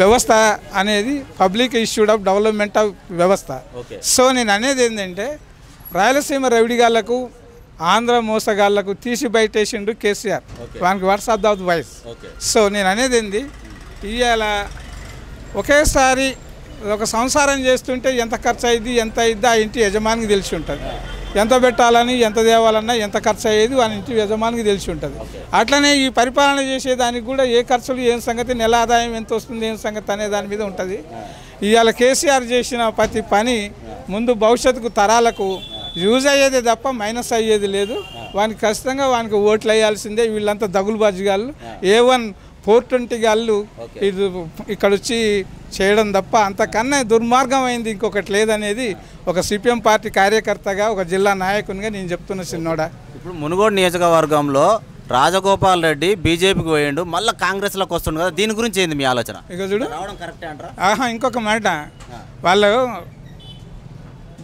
వ్యవస్థ అనేది public issued of development of వ్యవస్థ. సో నేను అనేది ఏంటంటే రాయలసీమ రవిడిగాళ్ళకు ఆంధ్ర మోసగాళ్ళకు తీసి బయటేసిండు కేసీఆర్. వానికి వాట్సాప్ ఆఫ్ వాయిస్. సో నేను అనేది ఏంది ఇవాళ ఒకేసారి ఒక సంసారం చేస్తుంటే ఎంత ఖర్చు అయ్యింది ఎంత అయ్యిద్ది ఆ ఇంటి యజమానికి తెలిసి ఉంటుంది. ఎంత పెట్టాలని ఎంత తేవాలన్నా ఎంత ఖర్చు అయ్యేది వాళ్ళ ఇంటి యజమానికి తెలిసి ఉంటుంది. అట్లనే ఈ పరిపాలన చేసేదానికి కూడా ఏ ఖర్చులు ఏం సంగతి నెల ఆదాయం ఎంత వస్తుంది ఏం సంగతి అనే దాని మీద ఉంటుంది. ఇవాళ కేసీఆర్ చేసిన ప్రతి పని ముందు భవిష్యత్తుకు తరాలకు యూజ్ అయ్యేది తప్ప మైనస్ అయ్యేది లేదు. వానికి ఖచ్చితంగా వానికి ఓట్లు వేయాల్సిందే. వీళ్ళంతా దగులు బాజుగాళ్ళు. ఏ వన్ ఫోర్ ట్వంటీ గాళ్ళు ఇది ఇక్కడ వచ్చి చేయడం తప్ప అంతకన్నా దుర్మార్గం అయింది ఇంకొకటి లేదనేది ఒక సిపిఎం పార్టీ కార్యకర్తగా ఒక జిల్లా నాయకునిగా నేను చెప్తున్న చిన్నోడా ఇప్పుడు మునుగోడు నియోజకవర్గంలో రాజగోపాల్ రెడ్డి బీజేపీకి పోయిండు మళ్ళీ కాంగ్రెస్లోకి వస్తుండు కదా దీని గురించి ఏంది మీ ఆలోచన? ఇక చూడు. ఆహా ఇంకొక మాట. వాళ్ళు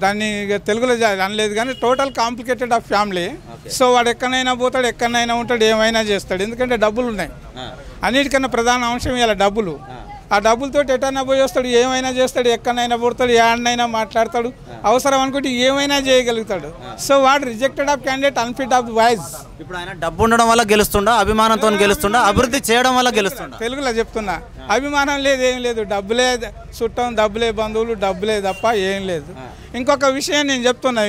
దాన్ని ఇక తెలుగులో అనలేదు కానీ total complicated of family. So వాడు ఎక్కడైనా పోతాడు ఎక్కడైనా ఉంటాడు ఏమైనా చేస్తాడు. ఎందుకంటే డబ్బులు ఉన్నాయి. అన్నిటికన్నా ప్రధాన అంశం ఇలా డబ్బులు. ఆ డబ్బులతో ఎటైనా పోయి వస్తాడు ఏమైనా చేస్తాడు ఎక్కడైనా పుడతాడు ఏడనైనా మాట్లాడతాడు అవసరం అనుకుంటే ఏమైనా చేయగలుగుతాడు. సో వాడు rejected of candidate unfit of voice ఇప్పుడు ఆయన డబ్బు ఉండడం వల్ల గెలుస్తుండా అభిమానంతో గెలుస్తుండా అభివృద్ధి చేయడం వల్ల గెలుస్తుండా? తెలుగులో చెప్తున్నా అభిమానం లేదు ఏం లేదు డబ్బులే చుట్టం డబ్బులే బంధువులు డబ్బులే తప్ప ఏం లేదు. ఇంకొక విషయం నేను చెప్తున్నా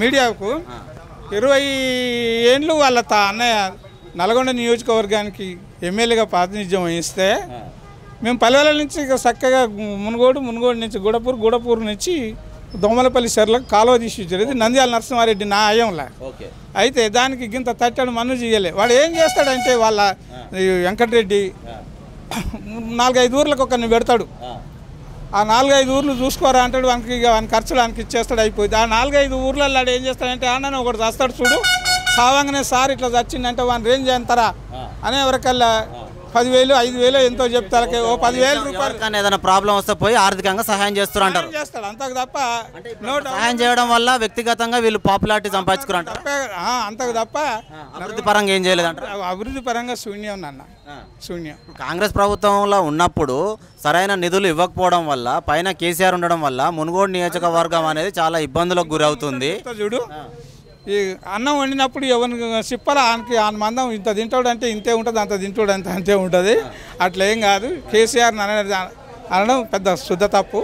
మీడియాకు ఇరవై ఏండ్లు వాళ్ళ తా అన్నయ్య నల్గొండ నియోజకవర్గానికి ఎమ్మెల్యేగా ప్రాతినిధ్యం వహిస్తే మేము పల్లెల నుంచి ఇక చక్కగా మునుగోడు మునుగోడు నుంచి గుడపూర్ గుడపూర్ నుంచి దోమలపల్లి చెర్లకు కాలువ తీసి జరిగింది నంద్యాల నరసింహారెడ్డి నా అయ్యంలా ఓకే. అయితే దానికి గింత తట్టాడు మన్ను చేయలే వాడు ఏం చేస్తాడంటే వాళ్ళ వెంకటరెడ్డి నాలుగైదు ఊర్లకు ఒకరిని పెడతాడు. ఆ. నాలుగైదు ఊర్లు చూసుకోరా అంటాడు వానికి ఇక వాని ఖర్చులు వానికి ఇచ్చేస్తాడు అయిపోయింది. ఆ నాలుగైదు ఊర్లలో వాడు ఏం చేస్తాడంటే అన్న ఒకటి చస్తాడు చూడు సావంగానే సార్ ఇట్లా చచ్చిందంటే వాని రేంజ్ ఎంతరా అనే వరకల్లా పదివేలు ఐదు వేలు ఎంతో చెప్తారు. ఓ పదివేల రూపాయలు. ఎవరికైనా ఏదైనా ప్రాబ్లం వస్తే పోయి ఆర్థికంగా సహాయం చేస్తారు అంటారు. చేస్తాడు అంతకు తప్ప నోట్ సహాయం చేయడం వల్ల వ్యక్తిగతంగా వీళ్ళు పాపులారిటీ సంపాదించుకుని అంటారు? తప్పే ఆ, అంతకు తప్ప అభివృద్ధి పరంగా ఏం చేయలేదు అంటారు? అభివృద్ధి పరంగా శూన్యం నాన్న శూన్యం. కాంగ్రెస్ ప్రభుత్వంలో ఉన్నప్పుడు సరైన నిధులు ఇవ్వకపోవడం వల్ల పైన కేసీఆర్ ఉండడం వల్ల మునుగోడు నియోజకవర్గం అనేది చాలా ఇబ్బందులకు గురవుతుంది. చూడు ఈ అన్నం వండినప్పుడు ఎవరికి సిప్పల ఆనికి ఆన మందం ఇంత తింటాడు అంటే ఇంతే ఉంటుంది అంత తింటాడు అంత అంతే ఉంటుంది. అట్లా ఏం కాదు. కేసీఆర్ అనడం పెద్ద శుద్ధ తప్పు.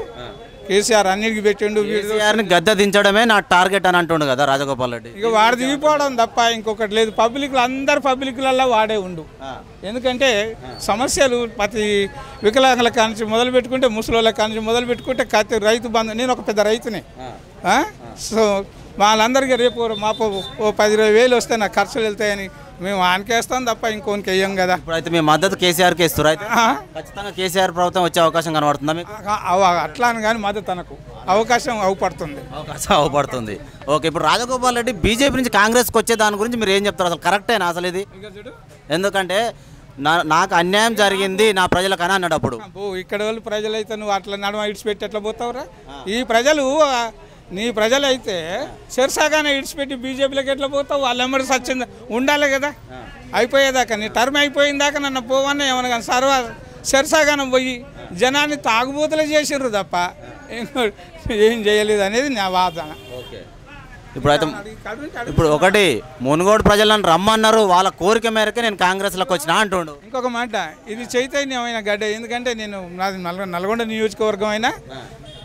కేసీఆర్ అన్నిటికి పెట్టిండు కేసీఆర్ని గద్దె దించడమే నా టార్గెట్ అని అంటుండు కదా రాజగోపాల్ రెడ్డి. ఇక వాడు దిగిపోవడం తప్ప ఇంకొకటి లేదు. పబ్లిక్లు అందరు పబ్లిక్లలో వాడే ఉండు. ఎందుకంటే సమస్యలు ప్రతి వికలాంగుల కానించి మొదలు పెట్టుకుంటే ముసలోళ్ళ కానించి మొదలు పెట్టుకుంటే కత్తి రైతు బంధు నేను ఒక పెద్ద రైతుని? సో వాళ్ళందరికీ రేపు మాపు ఓ పది ఇరవై వేలు వస్తే నాకు ఖర్చులు వెళ్తాయని మేము ఆనకేస్తాం తప్ప ఇంకోనికి వెయ్యం కదా. ఇప్పుడైతే మీ మద్దతు కేసీఆర్కి ఇస్తారు. అయితే? ఖచ్చితంగా కేసీఆర్ ప్రభుత్వం వచ్చే అవకాశం కనబడుతుందా మీకు? అట్లా అని కానీ మద్దతు తనకు. అవకాశం అవుపడుతుంది. అవకాశం అవపడుతుంది. ఓకే ఇప్పుడు రాజగోపాల్ రెడ్డి బీజేపీ నుంచి కాంగ్రెస్కి వచ్చే దాని గురించి మీరు ఏం చెప్తారు? అసలు కరెక్టేనా అసలు ఇది? ఎందుకంటే నా నాకు అన్యాయం జరిగింది నా ప్రజలకు అని అన్నాడు అప్పుడు. ఇక్కడ వాళ్ళు ప్రజలైతే నువ్వు అట్లా నడమ ఇడిచిపెట్టి ఎట్లా పోతావురా? ఈ ప్రజలు నీ ప్రజలైతే శిరసాగానే ఇడిచిపెట్టి బీజేపీలోకి ఎట్లా పోతావు? వాళ్ళు ఎమ్మడి సచ్చింది. ఉండాలి కదా. అయిపోయేదాకా నీ టర్మ్ అయిపోయిన దాకా నన్ను పోవన్న ఏమన్నా కానీ సర్వ శిరసాగానం పోయి జనాన్ని తాగుబోతులు చేసిర్రు తప్ప ఏం చేయలేదు అనేది నా వాదన. ఓకే. ఇప్పుడైతే ఇప్పుడు ఒకటి మునుగోడు ప్రజలను రమ్మన్నారు. వాళ్ళ కోరిక మేరకే నేను కాంగ్రెస్లోకి వచ్చినా అంటుండు. ఇంకొక మాట ఇది చైతన్యమైన గడ్డ. ఎందుకంటే నేను నాది నల్గొండ నియోజకవర్గం అయినా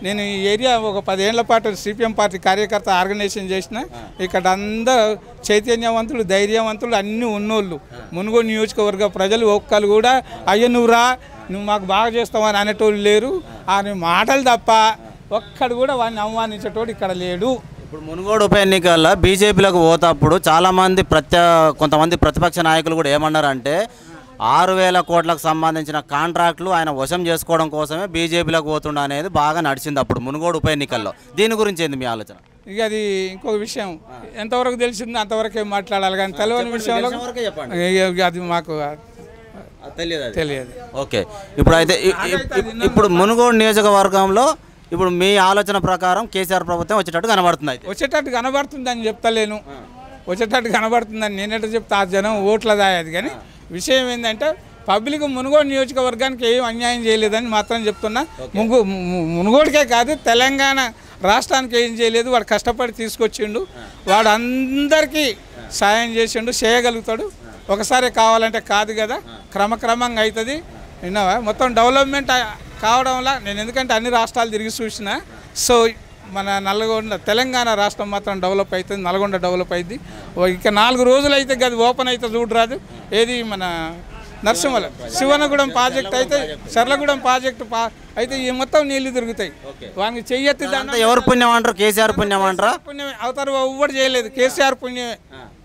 నేను ఈ ఏరియా ఒక పదేళ్ళ పాటు సిపిఎం పార్టీ కార్యకర్త ఆర్గనైజేషన్ చేసిన. ఇక్కడ అందరూ చైతన్యవంతులు ధైర్యవంతులు అన్నీ ఉన్నోళ్ళు. మునుగోడు నియోజకవర్గ ప్రజలు ఒక్కరు కూడా అయ్య నువ్వు రా నువ్వు మాకు బాగా చేస్తావని అనేటోళ్ళు లేరు. ఆయన మాటలు తప్ప ఒక్కడు కూడా వాడిని అవమానించేటోడు ఇక్కడ లేడు. ఇప్పుడు మునుగోడు ఉప ఎన్నికల్లో బీజేపీలోకి పోతప్పుడు చాలామంది ప్రత్య కొంతమంది ప్రతిపక్ష నాయకులు కూడా ఏమన్నారంటే ఆరు వేల కోట్లకు సంబంధించిన కాంట్రాక్టులు ఆయన వశం చేసుకోవడం కోసమే బీజేపీలోకి పోతుండ అనేది బాగా నడిచింది అప్పుడు మునుగోడు ఉప ఎన్నికల్లో. దీని గురించి ఏంది మీ ఆలోచన? ఇక అది ఇంకొక విషయం. ఎంతవరకు తెలిసిందో అంతవరకే మాట్లాడాలి కానీ తెలియని విషయంలో అది మాకు తెలియదు తెలియదు. ఓకే. ఇప్పుడు అయితే ఇప్పుడు మునుగోడు నియోజకవర్గంలో ఇప్పుడు మీ ఆలోచన ప్రకారం కేసీఆర్ ప్రభుత్వం వచ్చేటట్టు కనబడుతుంది అయితే. వచ్చేటట్టు కనబడుతుందని చెప్తలేను. వచ్చేటట్టు కనబడుతుందని నేనెట చెప్తా? ఆ జనం ఓట్ల దాయది కానీ విషయం ఏంటంటే పబ్లిక్ మునుగోడు నియోజకవర్గానికి ఏం అన్యాయం చేయలేదని మాత్రం చెప్తున్నా. మునుగో ము- మునుగోడుకే కాదు తెలంగాణ రాష్ట్రానికి ఏం చేయలేదు వాడు కష్టపడి తీసుకొచ్చిండు. వాడు అందరికీ సాయం చేసిండు చేయగలుగుతాడు. ఒకసారి కావాలంటే కాదు కదా క్రమక్రమంగా అవుతుంది విన్నావా? మొత్తం డెవలప్మెంట్ ఆ- కావడంలా నేను ఎందుకంటే అన్ని రాష్ట్రాలు తిరిగి చూసిన. సో మన నల్గొండ తెలంగాణ రాష్ట్రం మాత్రం డెవలప్ అవుతుంది నల్గొండ డెవలప్ అయింది ఇక నాలుగు రోజులు అయితే గది ఓపెన్ అయితే చూడరాదు. ఏది మన నరసింహల శివనగూడెం ప్రాజెక్ట్ అయితే సర్లగూడెం ప్రాజెక్టు పా అయితే ఈ మొత్తం నీళ్ళు తిరుగుతాయి. వానికి చెయ్యెత్తి అంతా ఎవరు పుణ్యం అంటారు కేసీఆర్ పుణ్యం అంటారా పుణ్యమే. అవతారు ఎవ్వడు చేయలేదు. కేసీఆర్ పుణ్యమే.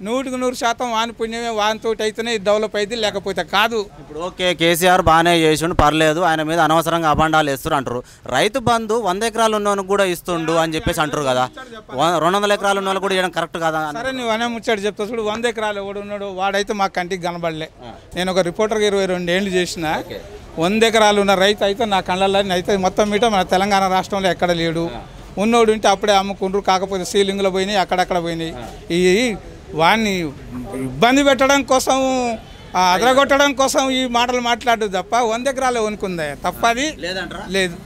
నూటికి నూరు శాతం వాని పుణ్యమే వానితో అయితేనే డెవలప్ అయింది లేకపోతే కాదు. ఇప్పుడు ఓకే కేసీఆర్ బాగానే చేసిండు పర్లేదు ఆయన మీద అనవసరంగా అబండాలు వేస్తారు అంటారు. రైతు బంధు వంద ఎకరాలు ఉన్నోనికి కూడా ఇస్తుండు అని చెప్పేసి అంటారు కదా. రెండు వందల ఎకరాలు ఉన్న కూడా చేయడం కరెక్ట్ కదా? సరే నువ్వు అనే ముచ్చాడు చెప్తా చూడు వంద ఎకరాలు ఎవడు ఉన్నాడు వాడైతే మా కంటికి కనబడలే. నేను ఒక రిపోర్టర్గా ఇరవై రెండు ఏళ్ళు చేసిన వంద ఎకరాలు ఉన్న రైతు అయితే నా కళ్ళల్లో అయితే మొత్తం మీట మన తెలంగాణ రాష్ట్రంలో ఎక్కడ లేడు. ఉన్నోడు ఉంటే అప్పుడే అమ్ముకుండ్రు కాకపోతే సీలింగ్లో పోయినాయి అక్కడక్కడ పోయినాయి. ఈ వాడిని ఇబ్బంది పెట్టడం కోసం అదరగొట్టడం కోసం ఈ మాటలు మాట్లాడు తప్ప వంద ఎకరాలు వనుకుందా తప్ప అది లేదంటారా? లేదు.